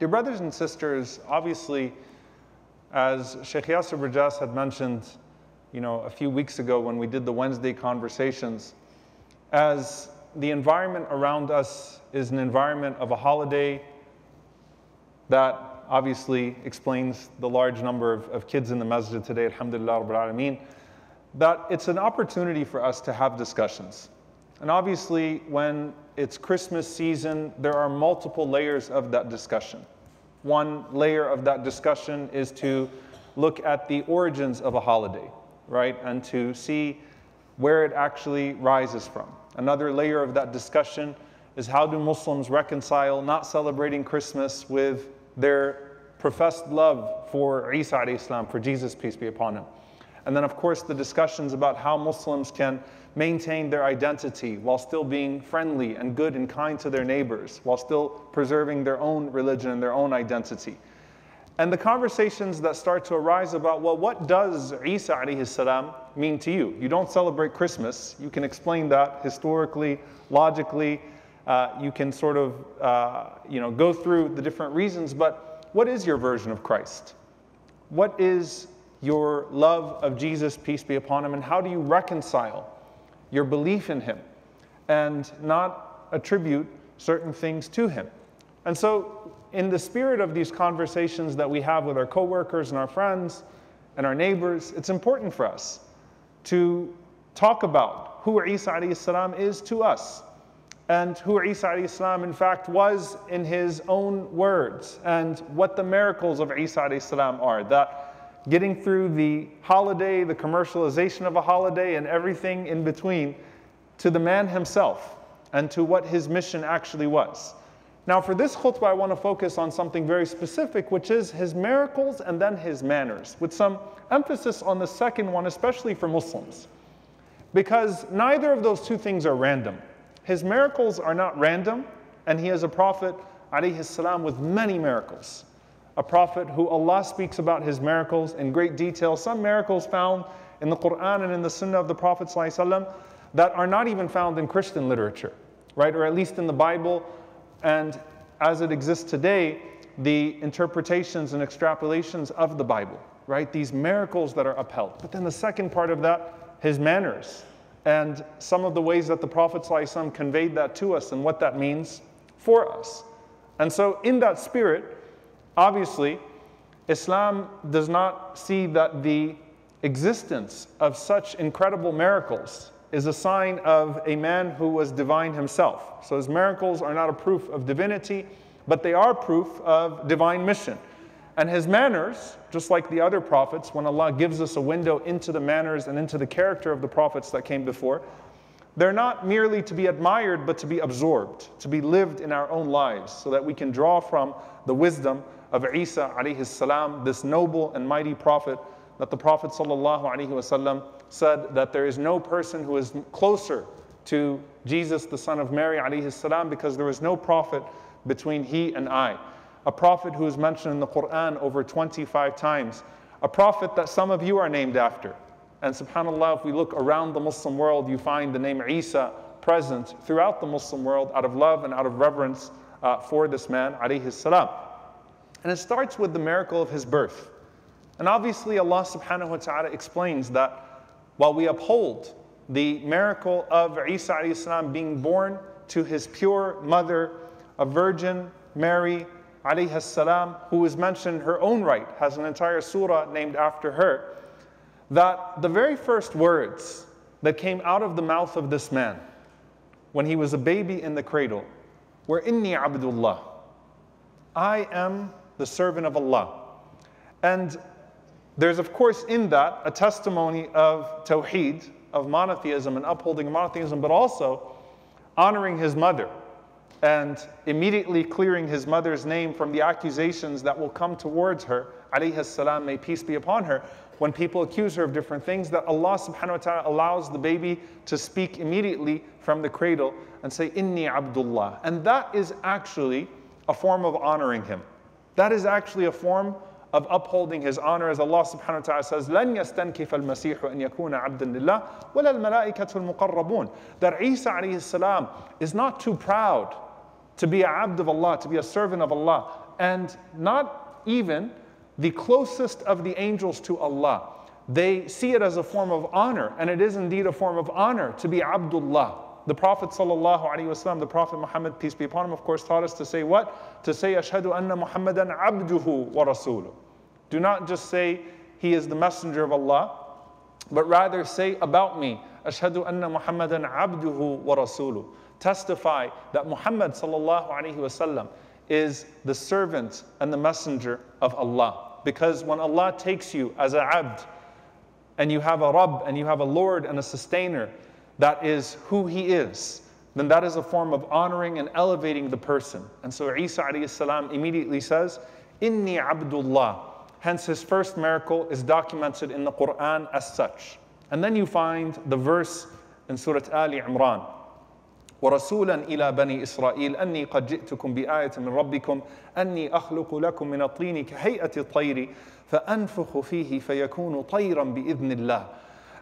Dear brothers and sisters, obviously, as Sheikh Yasser Birjas had mentioned, you know, a few weeks ago when we did the Wednesday conversations, as the environment around us is an environment of a holiday that obviously explains the large number of, of kids in the masjid today, alhamdulillah that it's an opportunity for us to have discussions. And obviously, when it's Christmas season, there are multiple layers of that discussion. One layer of that discussion is to look at the origins of a holiday, right? And to see where it actually rises from. Another layer of that discussion is how do Muslims reconcile not celebrating Christmas with their professed love for Isa alayhi for Jesus, peace be upon him. And then, of course, the discussions about how Muslims can maintain their identity while still being friendly and good and kind to their neighbors, while still preserving their own religion and their own identity. And the conversations that start to arise about, well, what does Isa alayhi salam mean to you? You don't celebrate Christmas. You can explain that historically, logically. Uh, you can sort of, uh, you know, go through the different reasons, but what is your version of Christ? What is your love of Jesus, peace be upon him, and how do you reconcile your belief in him and not attribute certain things to him? And so, in the spirit of these conversations that we have with our coworkers and our friends and our neighbors, it's important for us to talk about who Isa salam is to us and who Isa salam in fact was in his own words and what the miracles of Isa salam are. That getting through the holiday, the commercialization of a holiday, and everything in between to the man himself and to what his mission actually was. Now, for this khutbah, I want to focus on something very specific, which is his miracles and then his manners, with some emphasis on the second one, especially for Muslims. Because neither of those two things are random. His miracles are not random, and he is a prophet, alayhi salam, with many miracles a prophet who Allah speaks about his miracles in great detail. Some miracles found in the Quran and in the Sunnah of the Prophet ﷺ that are not even found in Christian literature, right? Or at least in the Bible. And as it exists today, the interpretations and extrapolations of the Bible, right? These miracles that are upheld. But then the second part of that, his manners, and some of the ways that the Prophet ﷺ conveyed that to us and what that means for us. And so, in that spirit, Obviously, Islam does not see that the existence of such incredible miracles is a sign of a man who was divine himself. So his miracles are not a proof of divinity, but they are proof of divine mission. And his manners, just like the other prophets, when Allah gives us a window into the manners and into the character of the prophets that came before, they're not merely to be admired, but to be absorbed, to be lived in our own lives, so that we can draw from the wisdom of Isa alayhi salam, this noble and mighty prophet that the Prophet sallallahu alaihi wasallam said that there is no person who is closer to Jesus, the son of Mary alayhi salam, because there is no prophet between he and I. A prophet who is mentioned in the Quran over 25 times. A prophet that some of you are named after. And subhanAllah, if we look around the Muslim world, you find the name Isa present throughout the Muslim world out of love and out of reverence uh, for this man, alayhi salam. And it starts with the miracle of his birth. And obviously, Allah subhanahu wa ta'ala explains that while we uphold the miracle of Isa salam being born to his pure mother, a virgin, Mary alayhi salam, who is mentioned in her own right, has an entire surah named after her, that the very first words that came out of the mouth of this man when he was a baby in the cradle were Inni Abdullah. I am the servant of Allah. And there's, of course, in that a testimony of Tawheed, of monotheism and upholding monotheism, but also honoring his mother and immediately clearing his mother's name from the accusations that will come towards her, alayhi salam, may peace be upon her, when people accuse her of different things, that Allah subhanahu wa ta'ala allows the baby to speak immediately from the cradle and say, Inni Abdullah. And that is actually a form of honoring him. That is actually a form of upholding his honor as Allah subhanahu wa ta'ala says, لن يستنكف المسيح أن يكون عبدا لله ولا الملائكة المقربون. That Isa alayhi salam is not too proud to be a abd of Allah, to be a servant of Allah. and not even the closest of the angels to Allah. They see it as a form of honor, and it is indeed a form of honor to be Abdullah. the Prophet wasallam, the Prophet Muhammad, peace be upon him, of course, taught us to say what? To say, Ashhadu anna Muhammadan abduhu wa rasuluh. Do not just say, He is the messenger of Allah, but rather say about me, Ashhadu anna Muhammadan abduhu wa rasuluh. Testify that Muhammad wasallam is the servant and the messenger of Allah. Because when Allah takes you as a abd, and you have a Rabb, and you have a Lord and a sustainer, that is who He is, then that is a form of honoring and elevating the person. And so Isa salam immediately says, Inni Abdullah. Hence, his first miracle is documented in the Quran as such. And then you find the verse in Surah Ali Imran. ورسولا إلى بني إسرائيل أني قد جئتكم بآية من ربكم أني أخلق لكم من الطين كهيئة الطير فأنفخ فيه فيكون طيرا بإذن الله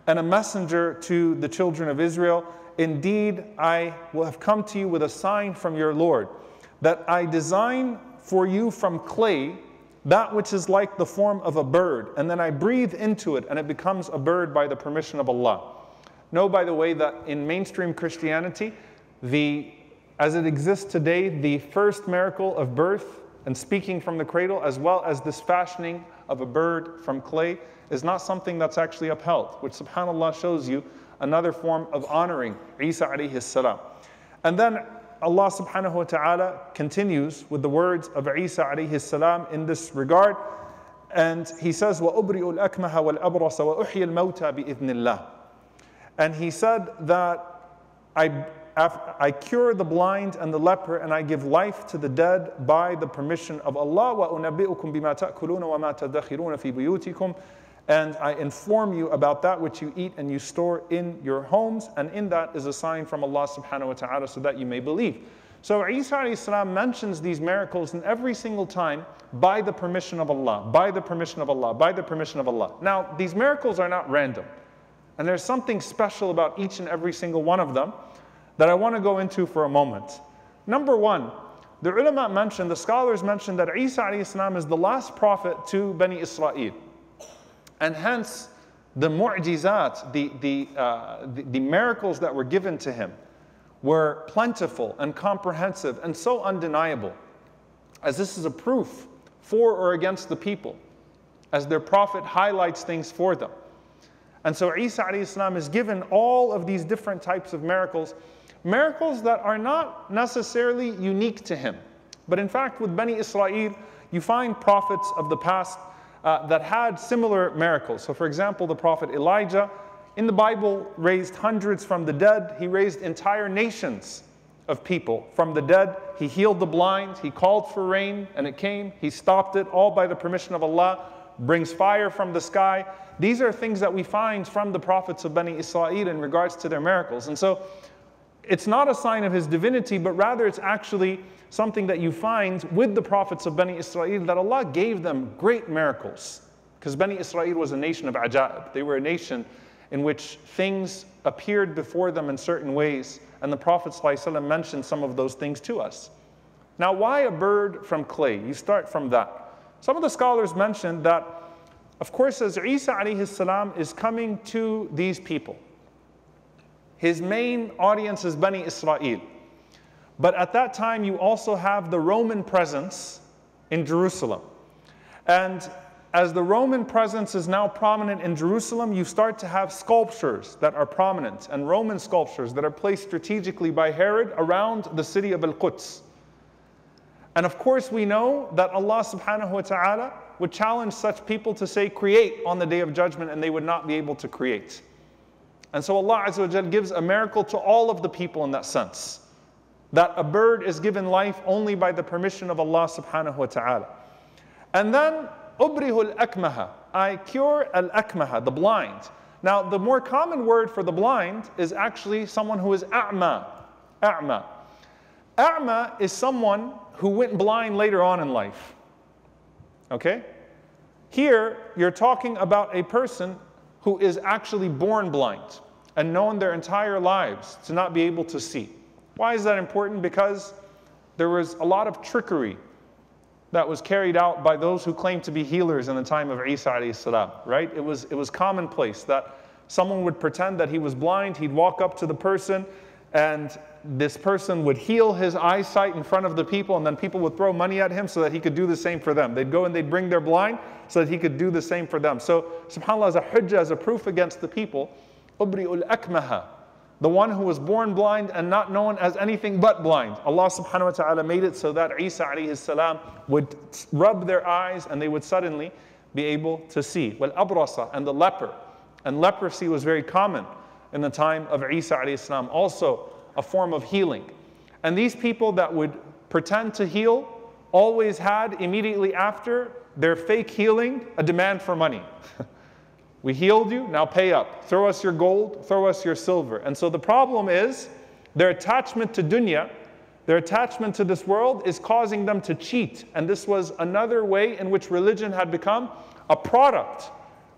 and a messenger to the children of Israel, indeed I will have come to you with a sign from your Lord, that I design for you from clay that which is like the form of a bird, and then I breathe into it, and it becomes a bird by the permission of Allah. Know, by the way, that in mainstream Christianity, the, as it exists today, the first miracle of birth and speaking from the cradle, as well as this fashioning of a bird from clay, is not something that's actually upheld, which subhanAllah shows you another form of honoring Isa alayhi salam. And then Allah subhanahu wa ta'ala continues with the words of Isa alayhi salam in this regard. And he says, وَأُبْرِئُ الْأَكْمَهَ وَالْأَبْرَصَ وَأُحْيِي الْمَوْتَى بِإِذْنِ اللَّهِ And he said that I, I cure the blind and the leper and I give life to the dead by the permission of Allah. وَأُنَبِّئُكُم بِمَا تَأْكُلُونَ وَمَا تَدَّخِرُونَ فِي بُيُوتِكُمْ and I inform you about that which you eat and you store in your homes, and in that is a sign from Allah subhanahu wa ta'ala so that you may believe. So Isa mentions these miracles in every single time by the permission of Allah, by the permission of Allah, by the permission of Allah. Now, these miracles are not random. And there's something special about each and every single one of them that I want to go into for a moment. Number one, the ulama mentioned, the scholars mentioned that Isa is the last prophet to Bani Israel. And hence, the mu'jizat, the, the, uh, the, the miracles that were given to him, were plentiful and comprehensive and so undeniable, as this is a proof for or against the people, as their prophet highlights things for them. And so Isa Islam is given all of these different types of miracles, miracles that are not necessarily unique to him. But in fact, with Bani Israel, you find prophets of the past uh, that had similar miracles. So, for example, the prophet Elijah in the Bible raised hundreds from the dead, he raised entire nations of people from the dead. He healed the blind, he called for rain, and it came. He stopped it, all by the permission of Allah, brings fire from the sky. These are things that we find from the prophets of Bani Israel in regards to their miracles. And so, it's not a sign of his divinity, but rather it's actually something that you find with the prophets of Bani Israel that Allah gave them great miracles. Because Bani Israel was a nation of ajab. They were a nation in which things appeared before them in certain ways, and the Prophet ﷺ mentioned some of those things to us. Now, why a bird from clay? You start from that. Some of the scholars mentioned that, of course, as Isa salam is coming to these people, his main audience is Bani Israel. But at that time, you also have the Roman presence in Jerusalem. And as the Roman presence is now prominent in Jerusalem, you start to have sculptures that are prominent and Roman sculptures that are placed strategically by Herod around the city of Al Quds. And of course, we know that Allah subhanahu wa ta'ala would challenge such people to say, create on the day of judgment, and they would not be able to create. And so Allah Azza gives a miracle to all of the people in that sense. That a bird is given life only by the permission of Allah subhanahu wa ta'ala. And then, ubrihu al-akmaha. I cure al-akmaha, the blind. Now, the more common word for the blind is actually someone who is a'ma. A'ma. A'ma is someone who went blind later on in life. Okay? Here, you're talking about a person who is actually born blind and known their entire lives to not be able to see. Why is that important? Because there was a lot of trickery that was carried out by those who claimed to be healers in the time of Isa alayhi right? It was, it was commonplace that someone would pretend that he was blind, he'd walk up to the person, and this person would heal his eyesight in front of the people, and then people would throw money at him so that he could do the same for them. They'd go and they'd bring their blind so that he could do the same for them. So, subhanAllah, as a hujjah, as a proof against the people, ubri'ul akmaha, the one who was born blind and not known as anything but blind. Allah subhanahu wa ta'ala made it so that Isa alayhi salam would rub their eyes and they would suddenly be able to see. Well, abrasa and the leper. And leprosy was very common in the time of Isa alayhi salam, also a form of healing. And these people that would pretend to heal always had immediately after their fake healing a demand for money. We healed you, now pay up. Throw us your gold, throw us your silver. And so the problem is their attachment to dunya, their attachment to this world is causing them to cheat. And this was another way in which religion had become a product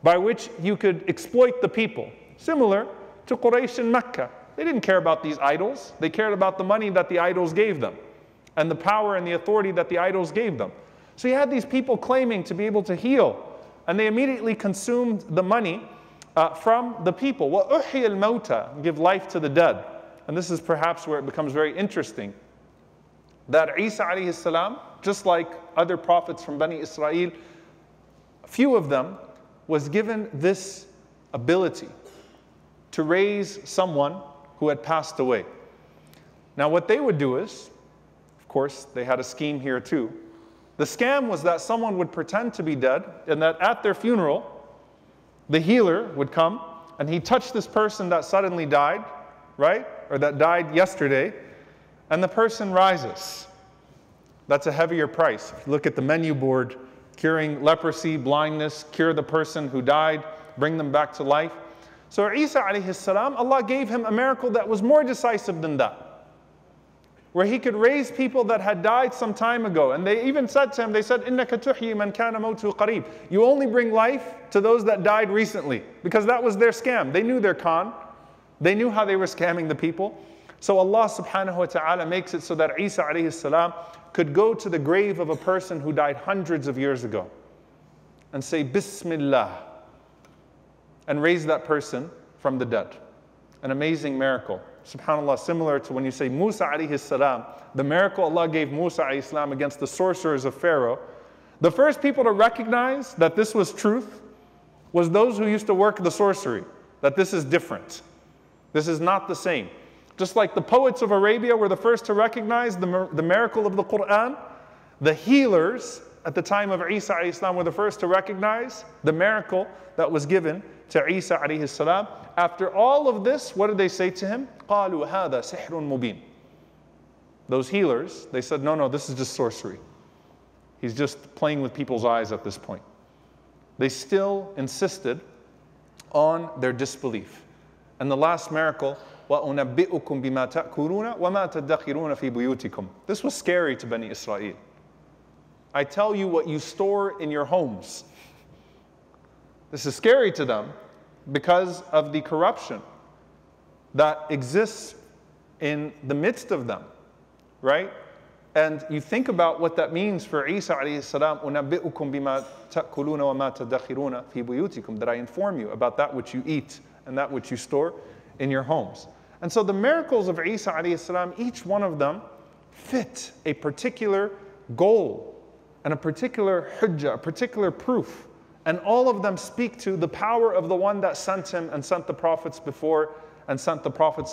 by which you could exploit the people. Similar to Quraysh in Mecca. They didn't care about these idols, they cared about the money that the idols gave them and the power and the authority that the idols gave them. So you had these people claiming to be able to heal and they immediately consumed the money uh, from the people. وَأُحْيِ الْمَوْتَى Give life to the dead. And this is perhaps where it becomes very interesting. That Isa alayhi salam, just like other prophets from Bani Israel, few of them was given this ability to raise someone who had passed away. Now, what they would do is, of course, they had a scheme here too. The scam was that someone would pretend to be dead and that at their funeral, the healer would come and he touched this person that suddenly died, right? Or that died yesterday, and the person rises. That's a heavier price. If you look at the menu board, curing leprosy, blindness, cure the person who died, bring them back to life. So Isa alayhi salam, Allah gave him a miracle that was more decisive than that. Where he could raise people that had died some time ago. And they even said to him, they said, Inna man kana motu qarib. You only bring life to those that died recently. Because that was their scam. They knew their con. They knew how they were scamming the people. So Allah subhanahu wa ta'ala makes it so that Isa alayhi salam could go to the grave of a person who died hundreds of years ago and say, Bismillah and raise that person from the dead. An amazing miracle subhanAllah, similar to when you say Musa alayhi salam, the miracle Allah gave Musa alayhi salam against the sorcerers of Pharaoh, the first people to recognize that this was truth was those who used to work the sorcery, that this is different. This is not the same. Just like the poets of Arabia were the first to recognize the, the miracle of the Quran, the healers at the time of Isa salam were the first to recognize the miracle that was given to Isa alayhi salam. After all of this, what did they say to him? قالوا هذا سحر مبين. Those healers, they said, no, no, this is just sorcery. He's just playing with people's eyes at this point. They still insisted on their disbelief. And the last miracle, وَأُنَبِّئُكُم بِمَا تَأْكُلُونَ وَمَا تَدَّخِرُونَ فِي بُيُوتِكُم. This was scary to Bani Israel. I tell you what you store in your homes. This is scary to them because of the corruption that exists in the midst of them, right? And you think about what that means for Isa alayhi salam, fi buyutikum, that I inform you about that which you eat and that which you store in your homes. And so the miracles of Isa alayhi each one of them fit a particular goal and a particular hujjah, a particular proof and all of them speak to the power of the one that sent him and sent the prophets before and sent the Prophet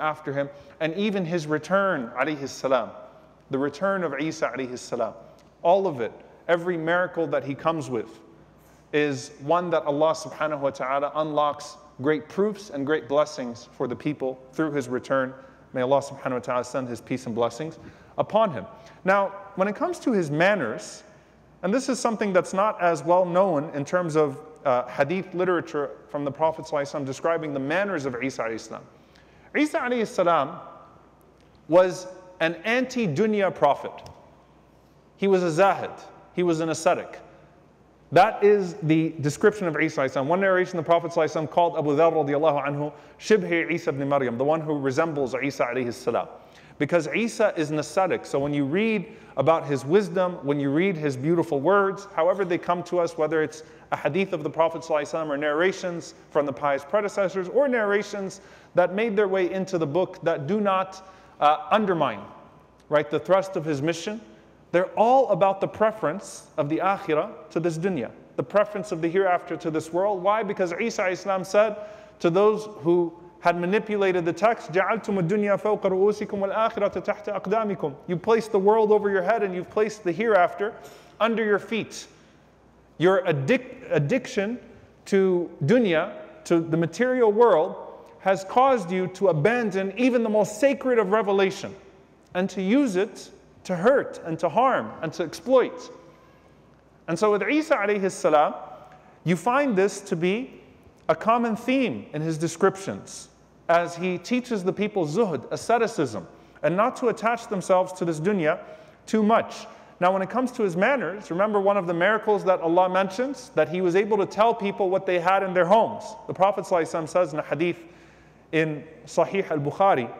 after him, and even his return, salam, the return of Isa salam. All of it, every miracle that he comes with, is one that Allah subhanahu wa ta'ala unlocks great proofs and great blessings for the people through his return. May Allah subhanahu wa ta'ala send his peace and blessings upon him. Now, when it comes to his manners, and this is something that's not as well known in terms of uh, hadith literature from the Prophet ﷺ describing the manners of Isa salam. Isa salam was an anti-dunya prophet. He was a zahid. He was an ascetic. That is the description of Isa. One narration, the Prophet called Abu Dharr radiallahu anhu, Shibhi Isa ibn Maryam, the one who resembles Isa alayhi salam because Isa is an ascetic. So when you read about his wisdom, when you read his beautiful words, however they come to us, whether it's a hadith of the Prophet or narrations from the pious predecessors or narrations that made their way into the book that do not uh, undermine right, the thrust of his mission, they're all about the preference of the akhirah to this dunya, the preference of the hereafter to this world. Why? Because Isa Islam said to those who had manipulated the text, جَعَلْتُمُ الدُّنْيَا فَوْقَ رُؤُوسِكُمْ وَالْآخِرَةَ تَحْتَ أَقْدَامِكُمْ You placed the world over your head and you've placed the hereafter under your feet. Your addic- addiction to dunya, to the material world, has caused you to abandon even the most sacred of revelation and to use it to hurt and to harm and to exploit. And so with Isa alayhi salam, you find this to be a common theme in his descriptions as he teaches the people zuhud, asceticism, and not to attach themselves to this dunya too much. Now, when it comes to his manners, remember one of the miracles that Allah mentions? That he was able to tell people what they had in their homes. The Prophet ﷺ says in a hadith in Sahih al Bukhari,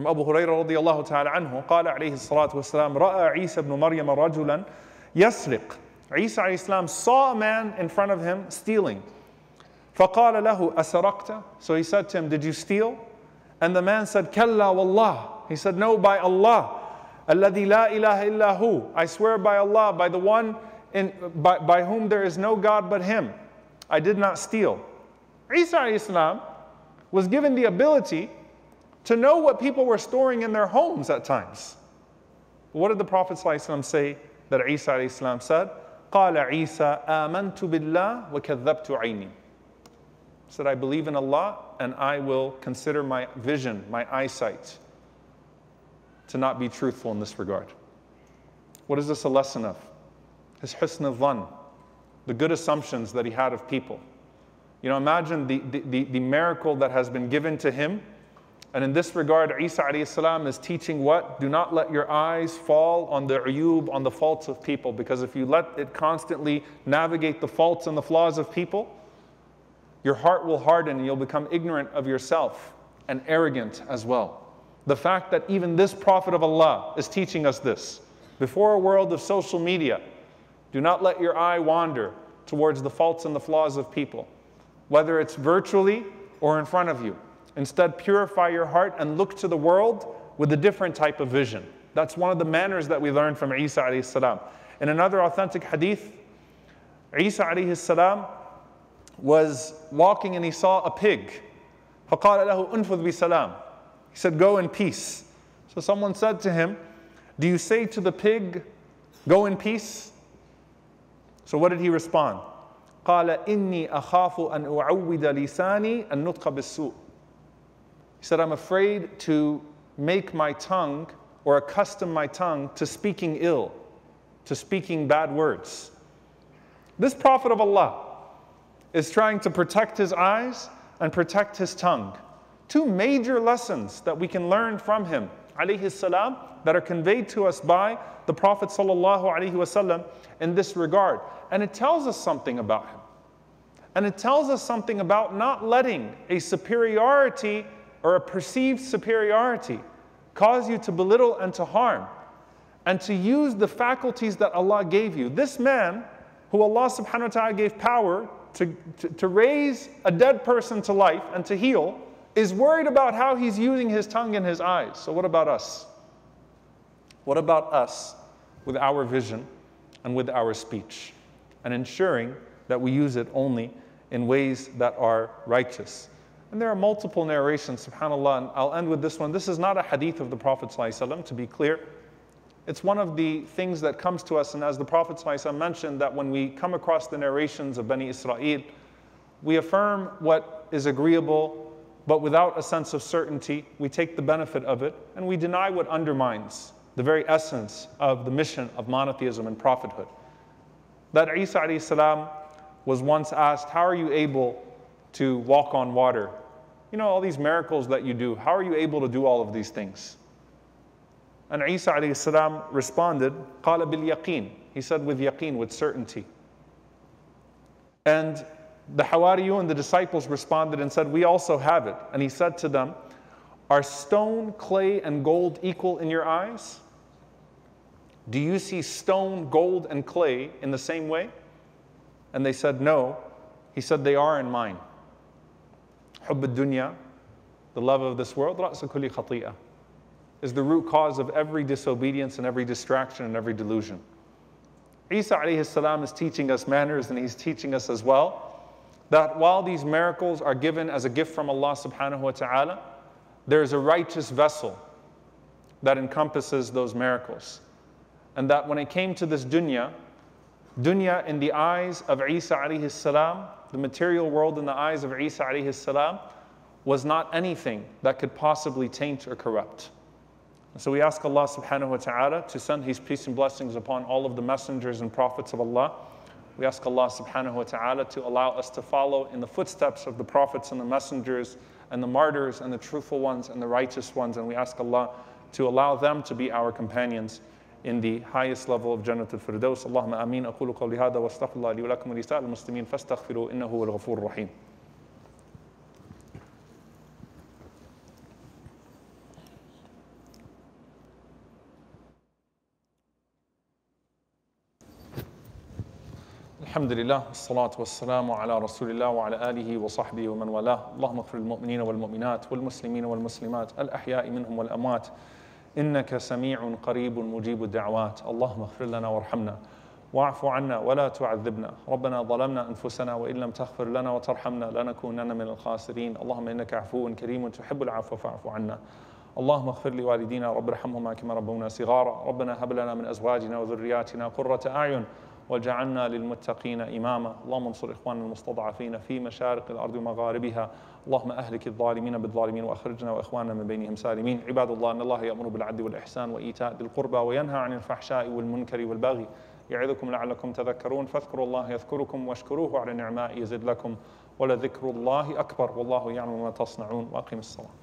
from Abu Hurairah رضي الله تعالى عنه قال عليه الصلاة والسلام رأى عيسى بن مريم رجلا يسرق Isa السلام saw a man in front of him stealing فقال له أسرقت So he said to him, Did you steal? And the man said, كلا والله He said, No, by Allah. الذي لا إله إلا هو I swear by Allah, by the one in, by, by whom there is no God but Him. I did not steal. Isa Islam was given the ability to know what people were storing in their homes at times. What did the Prophet ﷺ say that Isa ﷺ said? قال عيسى آمنت بالله وكذبت عيني said, I believe in Allah and I will consider my vision, my eyesight, to not be truthful in this regard. What is this a lesson of? His husn al the good assumptions that he had of people. You know, imagine the, the, the, miracle that has been given to him. and in this regard, Isa salam is teaching what? Do not let your eyes fall on the uyub, on the faults of people, because if you let it constantly navigate the faults and the flaws of people, your heart will harden and you'll become ignorant of yourself and arrogant as well. The fact that even this Prophet of Allah is teaching us this. Before a world of social media, do not let your eye wander towards the faults and the flaws of people, whether it's virtually or in front of you. Instead, purify your heart and look to the world with a different type of vision. That's one of the manners that we learn from Isa alayhi salam. In another authentic hadith, Isa alayhi salam was walking and he saw a pig. فقال له انفذ بسلام. He said, Go in peace. So someone said to him, Do you say to the pig, Go in peace? So what did he respond? قال إني أخاف أن أعود لساني النطق بالسوء. he said, I'm afraid to make my tongue or accustom my tongue to speaking ill, to speaking bad words. This prophet of Allah, is trying to protect his eyes and protect his tongue. Two major lessons that we can learn from him, alayhi salam, that are conveyed to us by the Prophet sallallahu alaihi wasallam in this regard. And it tells us something about him. And it tells us something about not letting a superiority or a perceived superiority cause you to belittle and to harm and to use the faculties that Allah gave you. This man, who Allah subhanahu wa ta'ala gave power to, to, to raise a dead person to life and to heal is worried about how he's using his tongue and his eyes. So, what about us? What about us with our vision and with our speech? And ensuring that we use it only in ways that are righteous. And there are multiple narrations, subhanAllah, and I'll end with this one. This is not a hadith of the Prophet, ﷺ, to be clear. It's one of the things that comes to us, and as the Prophet ﷺ mentioned, that when we come across the narrations of Bani Israel, we affirm what is agreeable, but without a sense of certainty. We take the benefit of it, and we deny what undermines the very essence of the mission of monotheism and prophethood. That Isa was once asked, How are you able to walk on water? You know, all these miracles that you do, how are you able to do all of these things? And Isa alayhi salam responded, قال باليقين. He said with yaqeen, with certainty. And the Hawariyun, the disciples responded and said, We also have it. And he said to them, Are stone, clay, and gold equal in your eyes? Do you see stone, gold, and clay in the same way? And they said, No. He said, They are in mine. حب الدنيا, the love of this world, رأس كل خطيئة, is the root cause of every disobedience and every distraction and every delusion. Isa alayhi salam is teaching us manners and he's teaching us as well that while these miracles are given as a gift from Allah subhanahu wa ta'ala, there is a righteous vessel that encompasses those miracles. And that when it came to this dunya, dunya in the eyes of Isa alayhi salam, the material world in the eyes of Isa alayhi salam, was not anything that could possibly taint or corrupt. So we ask Allah subhanahu wa ta'ala to send His peace and blessings upon all of the messengers and prophets of Allah. We ask Allah subhanahu wa ta'ala to allow us to follow in the footsteps of the prophets and the messengers and the martyrs and the truthful ones and the righteous ones. And we ask Allah to allow them to be our companions in the highest level of Jannat al Firdaus. Allahumma ameen. Akulu qawli wa astaghfirullah li wa lakum wa li sa'il muslimin fastaghfiru innahu al ghafur rahim. الحمد لله والصلاة والسلام على رسول الله وعلى آله وصحبه ومن والاه اللهم اغفر للمؤمنين والمؤمنات والمسلمين والمسلمات الأحياء إنك سميع قريب مجيب الدعوات. اللهم اغفر لنا وارحمنا. واعف عنا ولا تعذبنا. ربنا ظلمنا أنفسنا وإن لم تغفر لنا وترحمنا لنكونن من الخاسرين. اللهم إنك عفو كريم تحب العفو فاعف عنا. اللهم اغفر لوالدينا. رب ارحمهما كما ربونا صغارا. ربنا هب لنا من أزواجنا وذرياتنا قرة أعين. وجعلنا للمتقين إماما. اللهم انصر إخواننا المستضعفين في مشارق الأرض ومغاربها. اللهم أهلك الظالمين بالظالمين وأخرجنا وإخواننا من بينهم سالمين. عباد الله أن الله يأمر بالعدل والإحسان وإيتاء ذي القربى وينهى عن الفحشاء والمنكر والبغي يعظكم لعلكم تذكرون. فاذكروا الله يذكركم واشكروه على نعماء يزد لكم ولذكر الله أكبر. والله يعلم ما تصنعون. وأقم الصلاة.